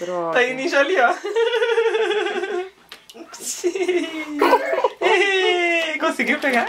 Droga. Tá aí ninja ali, ó. Conseguiu pegar?